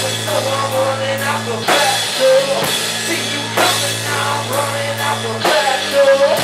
See you coming now, running out the back door.